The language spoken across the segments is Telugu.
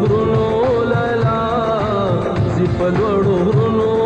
ورونو لالا زی په لوړو ورونو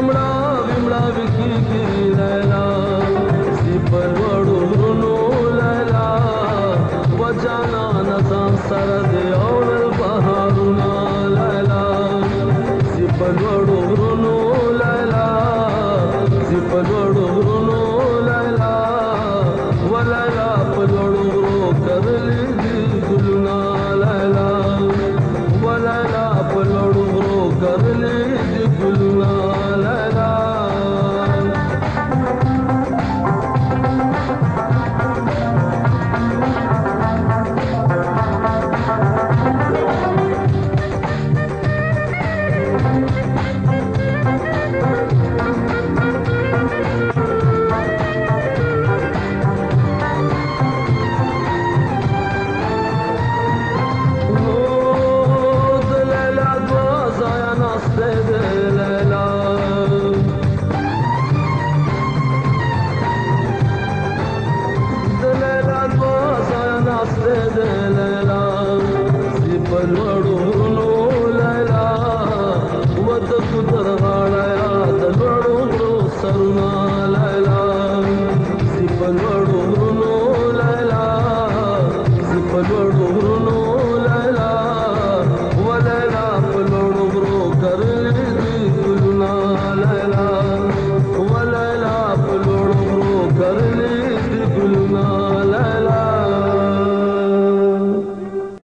আমরা Lord,